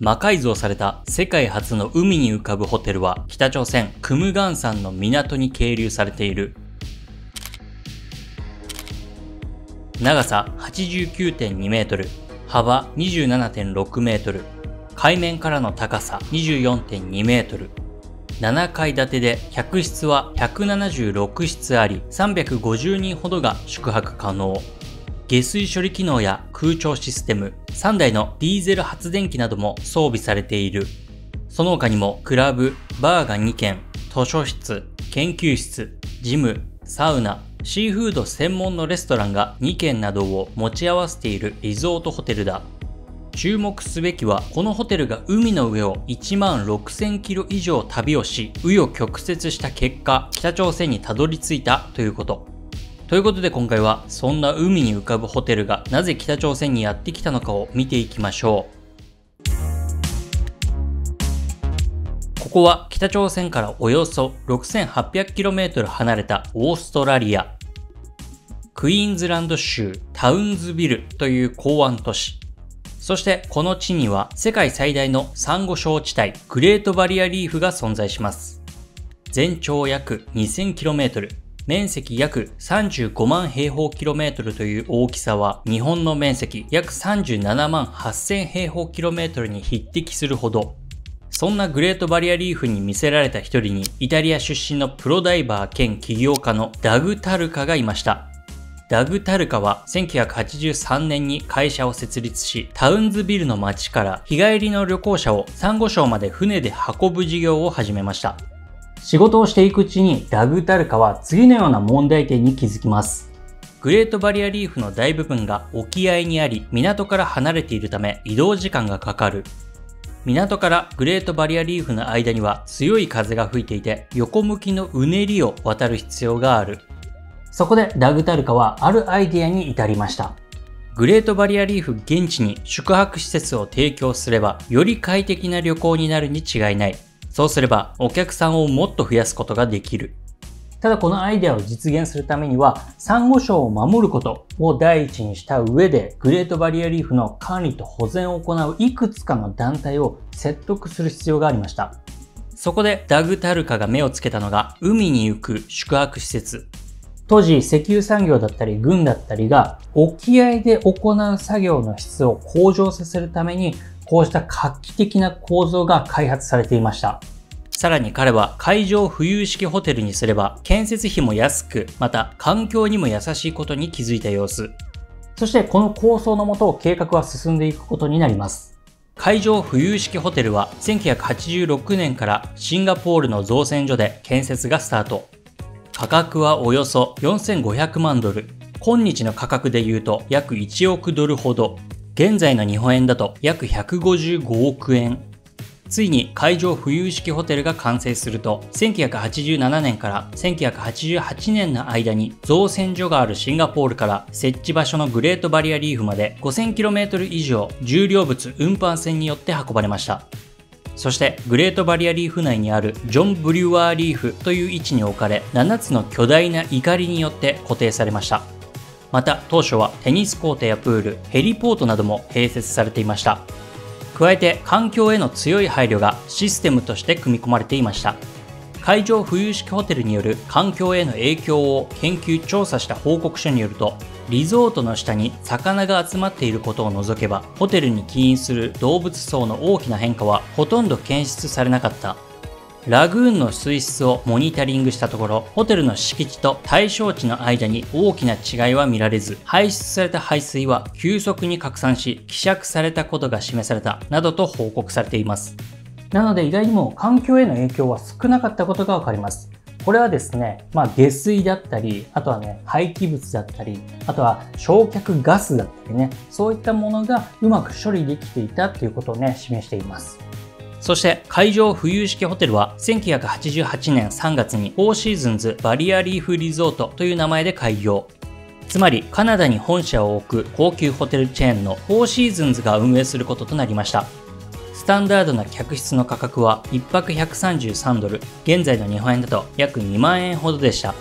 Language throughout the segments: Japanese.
魔改造された世界初の海に浮かぶホテルは北朝鮮クムガン山の港に係留されている。長さ89.2メートル幅27.6メートル海面からの高さ24.2メートル。7階建てで客室は176室あり350人ほどが宿泊可能。下水処理機能や空調システム、3台のディーゼル発電機なども装備されている。その他にもクラブ、バーが2軒、図書室、研究室、ジム、サウナ、シーフード専門のレストランが2軒などを持ち合わせているリゾートホテルだ。注目すべきは、このホテルが海の上を1万6000キロ以上旅をし、紆余曲折した結果、北朝鮮にたどり着いたということ。ということで今回はそんな海に浮かぶホテルがなぜ北朝鮮にやってきたのかを見ていきましょう。ここは北朝鮮からおよそ 6800km 離れたオーストラリア。クイーンズランド州タウンズビルという港湾都市。そしてこの地には世界最大のサンゴ礁地帯グレートバリアリーフが存在します。全長約 2000km、面積約35万平方キロメートルという大きさは日本の面積約37万8000平方キロメートルに匹敵するほどそんなグレートバリアリーフに見せられた一人にイタリア出身のプロダイバー兼起業家のダグ・タルカがいました。ダグ・タルカは1983年に会社を設立し、タウンズビルの街から日帰りの旅行者をサンゴ礁まで船で運ぶ事業を始めました。仕事をしていくうちにダグ・タルカは次のような問題点に気づきます。グレートバリアリーフの大部分が沖合にあり、港から離れているため移動時間がかかる。港からグレートバリアリーフの間には強い風が吹いていて、横向きのうねりを渡る必要がある。そこでダグタルカはあるアイディアに至りました。グレートバリアリーフ現地に宿泊施設を提供すれば、より快適な旅行になるに違いない。そうすればお客さんをもっと増やすことができる。ただこのアイデアを実現するためには、サンゴ礁を守ることを第一にした上で、グレートバリアリーフの管理と保全を行ういくつかの団体を説得する必要がありました。そこでダグ・タルカが目をつけたのが、海に行く宿泊施設。当時、石油産業だったり軍だったりが、沖合で行う作業の質を向上させるために、こうした画期的な構造が開発されていました。さらに彼は海上浮遊式ホテルにすれば建設費も安く、また環境にも優しいことに気づいた様子。そしてこの構想のもと計画は進んでいくことになります。海上浮遊式ホテルは1986年からシンガポールの造船所で建設がスタート。価格はおよそ4500万ドル。今日の価格で言うと約1億ドルほど。現在の日本円だと約155億円。ついに海上浮遊式ホテルが完成すると、1987年から1988年の間に造船所があるシンガポールから設置場所のグレートバリアリーフまで 5000km 以上重量物運搬船によって運ばれました。そしてグレートバリアリーフ内にあるジョン・ブリュワーリーフという位置に置かれ7つの巨大な怒りによって固定されました。また当初はテニスコートやプール、ヘリポートなども併設されていました。加えて環境への強い配慮がシステムとして組み込まれていました。海上浮遊式ホテルによる環境への影響を研究調査した報告書によると、リゾートの下に魚が集まっていることを除けば、ホテルに起因する動物層の大きな変化はほとんど検出されなかったラグーンの水質をモニタリングしたところ、ホテルの敷地と対象地の間に大きな違いは見られず、排出された排水は急速に拡散し、希釈されたことが示された、などと報告されています。なので意外にも環境への影響は少なかったことがわかります。これはですね、まあ下水だったり、あとはね、廃棄物だったり、あとは焼却ガスだったりね、そういったものがうまく処理できていたということをね、示しています。そして海上浮遊式ホテルは1988年3月に4シーズンズバリアリーフリゾートという名前で開業。つまりカナダに本社を置く高級ホテルチェーンの4シーズンズが運営することとなりました。スタンダードな客室の価格は1泊133ドル、現在の日本円だと約2万円ほどでした。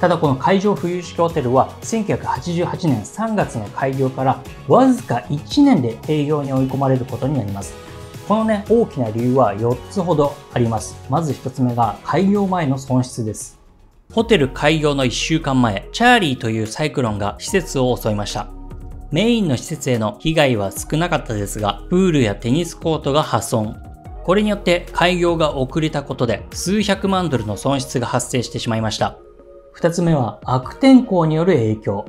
ただこの海上浮遊式ホテルは1988年3月の開業からわずか1年で営業に追い込まれることになります。このね、大きな理由は4つほどあります。まず1つ目が開業前の損失です。ホテル開業の1週間前、チャーリーというサイクロンが施設を襲いました。メインの施設への被害は少なかったですが、プールやテニスコートが破損。これによって開業が遅れたことで数百万ドルの損失が発生してしまいました。2つ目は悪天候による影響。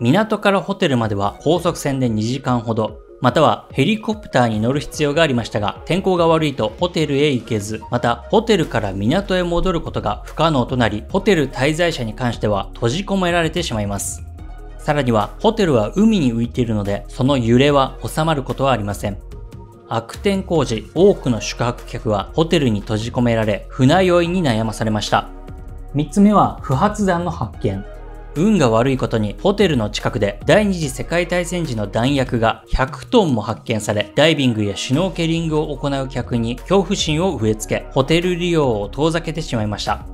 港からホテルまでは高速船で2時間ほど、またはヘリコプターに乗る必要がありましたが、天候が悪いとホテルへ行けず、またホテルから港へ戻ることが不可能となり、ホテル滞在者に関しては閉じ込められてしまいます。さらには、ホテルは海に浮いているので、その揺れは収まることはありません。悪天候時、多くの宿泊客はホテルに閉じ込められ、船酔いに悩まされました。3つ目は、不発弾の発見。運が悪いことにホテルの近くで第二次世界大戦時の弾薬が100トンも発見され、ダイビングやシュノーケリングを行う客に恐怖心を植え付け、ホテル利用を遠ざけてしまいました。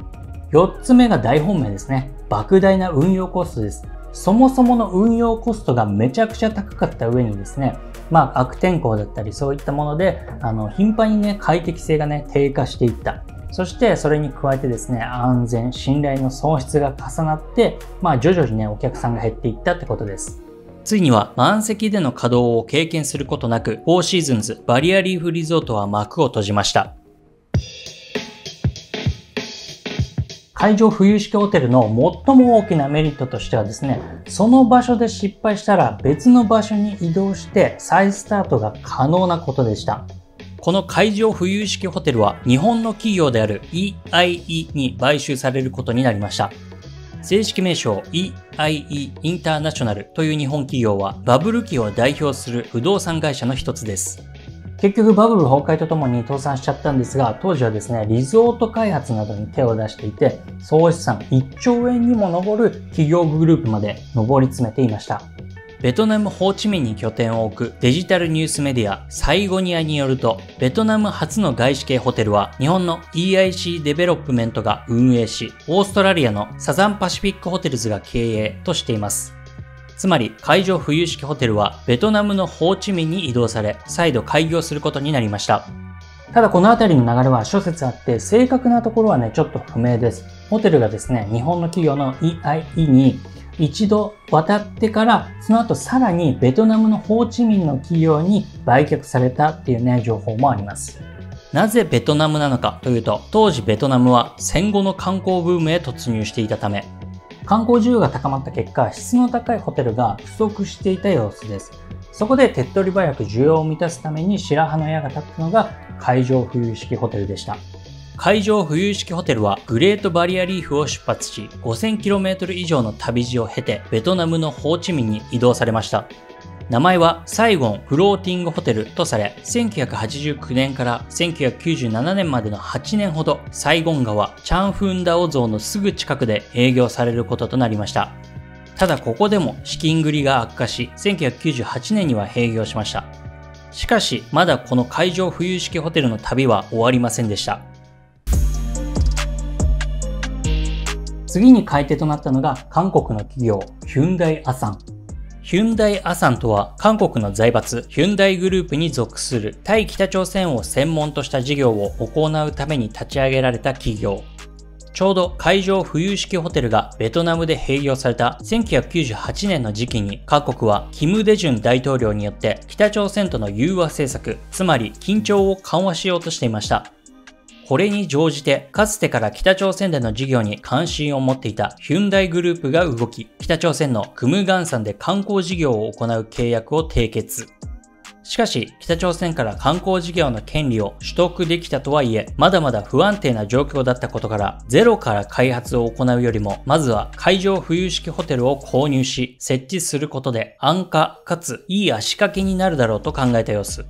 4つ目が大本命ですね。莫大な運用コストです。そもそもの運用コストがめちゃくちゃ高かった上にですね、まあ悪天候だったりそういったもので、あの、頻繁にね、快適性がね、低下していった。そしてそれに加えてですね、安全、信頼の喪失が重なって、まあ徐々にね、お客さんが減っていったってことです。ついには満席での稼働を経験することなく、4シーズンズバリアリーフリゾートは幕を閉じました。会場浮遊式ホテルの最も大きなメリットとしてはですね、その場所で失敗したら別の場所に移動して再スタートが可能なことでした。この海上浮遊式ホテルは日本の企業である EIE に買収されることになりました。正式名称 EIE インターナショナルという日本企業はバブル期を代表する不動産会社の一つです。結局バブル崩壊とともに倒産しちゃったんですが、当時はですね、リゾート開発などに手を出していて、総資産1兆円にも上る企業グループまで上り詰めていました。ベトナムホーチミンに拠点を置くデジタルニュースメディアサイゴニアによると、ベトナム初の外資系ホテルは日本の EIC デベロップメントが運営し、オーストラリアのサザンパシフィックホテルズが経営としています。つまり海上浮遊式ホテルはベトナムのホーチミンに移動され、再度開業することになりました。ただこの辺りの流れは諸説あって、正確なところはね、ちょっと不明です。ホテルがですね、日本の企業の EIE に一度渡ってから、その後さらにベトナムのホーチミンの企業に売却されたっていうね、情報もあります。なぜベトナムなのかというと、当時ベトナムは戦後の観光ブームへ突入していたため、観光需要が高まった結果、質の高いホテルが不足していた様子です。そこで手っ取り早く需要を満たすために白羽の矢が立ったのが海上浮遊式ホテルでした。海上浮遊式ホテルはグレートバリアリーフを出発し 5000km 以上の旅路を経てベトナムのホーチミンに移動されました。名前はサイゴンフローティングホテルとされ、1989年から1997年までの8年ほどサイゴン川チャンフンダオ像のすぐ近くで営業されることとなりました。ただここでも資金繰りが悪化し、1998年には閉業しました。しかし、まだこの海上浮遊式ホテルの旅は終わりませんでした。次に買い手となったのが韓国の企業、ヒュンダイアサン。ヒュンダイアサンとは韓国の財閥ヒュンダイグループに属する対北朝鮮を専門とした事業を行うために立ち上げられた企業。ちょうど海上浮遊式ホテルがベトナムで閉業された1998年の時期に各国はキム・デジュン大統領によって北朝鮮との融和政策、つまり緊張を緩和しようとしていました。これに乗じて、かつてから北朝鮮での事業に関心を持っていたヒュンダイグループが動き、北朝鮮のクムガン山で観光事業を行う契約を締結。しかし、北朝鮮から観光事業の権利を取得できたとはいえ、まだまだ不安定な状況だったことから、ゼロから開発を行うよりも、まずは海上浮遊式ホテルを購入し、設置することで安価かついい足掛けになるだろうと考えた様子。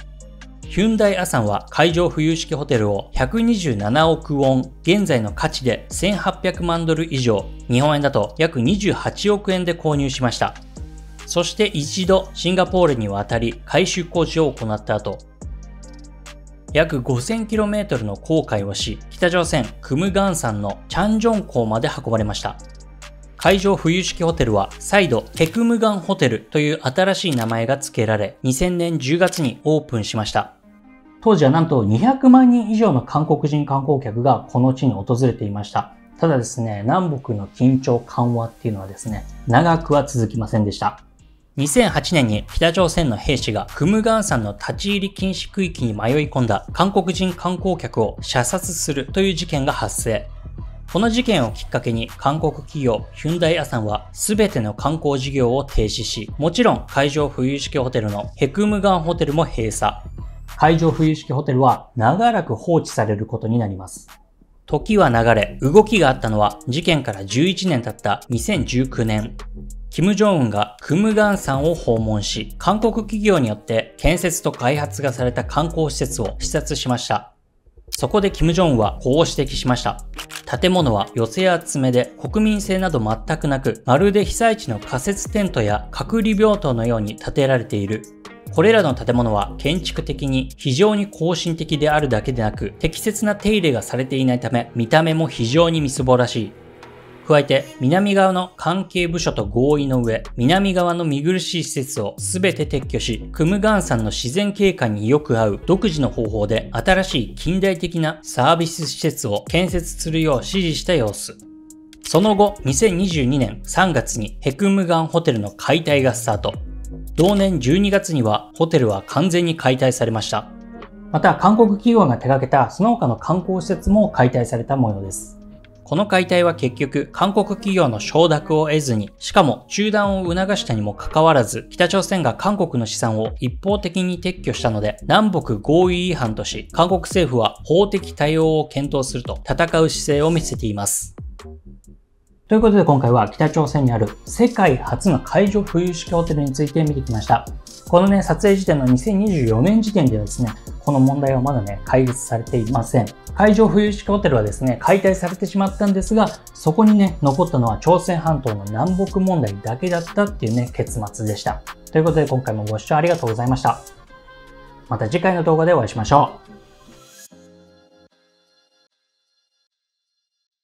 ヒュンダイアサンは海上浮遊式ホテルを127億ウォン、現在の価値で1800万ドル以上、日本円だと約28億円で購入しました。そして一度シンガポールに渡り改修工事を行った後、約 5000km の航海をし、北朝鮮クムガン山のチャンジョン港まで運ばれました。海上浮遊式ホテルは再度テクムガンホテルという新しい名前が付けられ、2000年10月にオープンしました。当時はなんと200万人以上の韓国人観光客がこの地に訪れていました。ただですね、南北の緊張緩和っていうのはですね、長くは続きませんでした。2008年に北朝鮮の兵士がクムガン山の立ち入り禁止区域に迷い込んだ韓国人観光客を射殺するという事件が発生。この事件をきっかけに韓国企業ヒュンダイアサンは全ての観光事業を停止し、もちろん海上浮遊式ホテルのヘクムガンホテルも閉鎖。海上浮遊式ホテルは長らく放置されることになります。時は流れ、動きがあったのは事件から11年経った2019年。キム・ジョンウンがクムガン山を訪問し、韓国企業によって建設と開発がされた観光施設を視察しました。そこでキム・ジョンウンはこう指摘しました。建物は寄せ集めで国民性など全くなく、まるで被災地の仮設テントや隔離病棟のように建てられている。これらの建物は建築的に非常に更新的であるだけでなく、適切な手入れがされていないため、見た目も非常にみすぼらしい。加えて、南側の関係部署と合意の上、南側の見苦しい施設を全て撤去し、クムガン山の自然景観によく合う独自の方法で新しい近代的なサービス施設を建設するよう指示した様子。その後、2022年3月にヘクムガンホテルの解体がスタート。同年12月にはホテルは完全に解体されました。また、韓国企業が手掛けたその他の観光施設も解体された模様です。この解体は結局、韓国企業の承諾を得ずに、しかも中断を促したにもかかわらず、北朝鮮が韓国の資産を一方的に撤去したので、南北合意違反とし、韓国政府は法的対応を検討すると戦う姿勢を見せています。ということで今回は北朝鮮にある世界初の海上浮遊式ホテルについて見てきました。このね、撮影時点の2024年時点ではですね、この問題はまだね、解決されていません。海上浮遊式ホテルはですね、解体されてしまったんですが、そこにね、残ったのは朝鮮半島の南北問題だけだったっていうね、結末でした。ということで今回もご視聴ありがとうございました。また次回の動画でお会いしましょう。